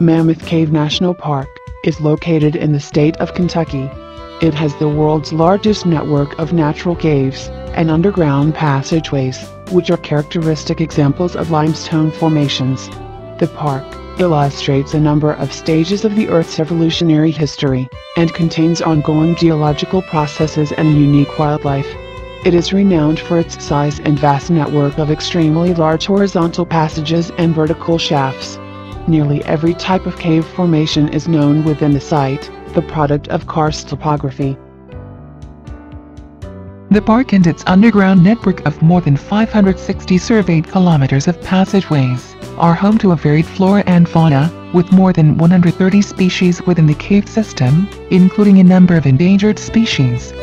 Mammoth Cave National Park is located in the state of Kentucky. It has the world's largest network of natural caves and underground passageways, which are characteristic examples of limestone formations. The park illustrates a number of stages of the Earth's evolutionary history and contains ongoing geological processes and unique wildlife. It is renowned for its size and vast network of extremely large horizontal passages and vertical shafts. Nearly every type of cave formation is known within the site, the product of karst topography. The park and its underground network of more than 560 surveyed kilometers of passageways are home to a varied flora and fauna, with more than 130 species within the cave system, including a number of endangered species.